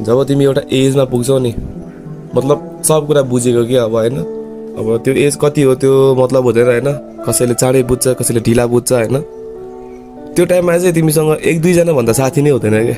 जब तिमी एउटा एजमा पुग्छौ नि मतलब सब कुरा बुझेको क्या अब होइन? अब त्यो एज कति हो त्यो मतलब हुँदैन होइन। कसैले चाँडै बुझ्छ कसैले ढिला बुझ्छ होइन। त्यो टाइममा चाहिँ तिमीसँग एक दुईजनाभन्दा साथी नै हुँदैन क्या